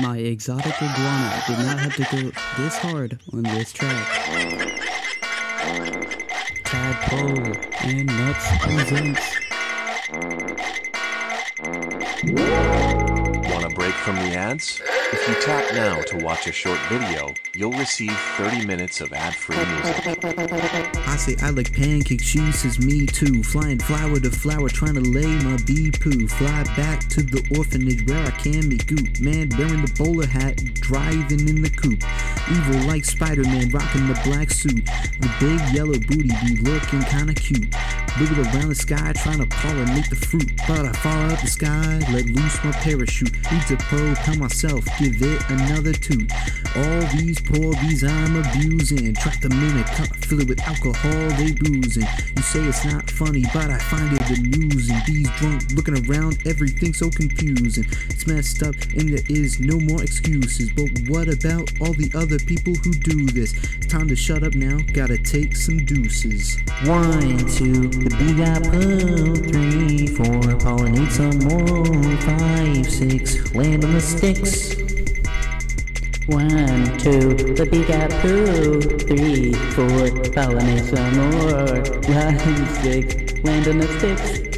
My exotic iguana did not have to go this hard on this track. Tadpole and Nuts presents. From the ads? If you tap now to watch a short video, you'll receive 30 minutes of ad-free music. I say I like pancakes, she says me too. Flying flower to flower, trying to lay my bee poo. Fly back to the orphanage where I can be goop. Man wearing the bowler hat, driving in the coupe. Evil like Spider-Man, rocking the black suit. The big yellow booty be looking kinda cute. Wiggle around the sky, trying to pollinate the fruit. But I fall out the sky, let loose my parachute. Need to pro pound myself, give it another toot. All these poor bees I'm abusing. In a cup, fill it with alcohol, they boozing. You say it's not funny, but I find it amusing. Bees drunk, looking around, everything so confusing. It's messed up, and there is no more excuses. But what about all the other people who do this? Time to shut up now, gotta take some deuces. One, two, the bee got poo. Three, four, pollinate some more. Five, six, land on the sticks. One, two, the got poo. Three, four, pollinate some more. Five, six, land on the sticks.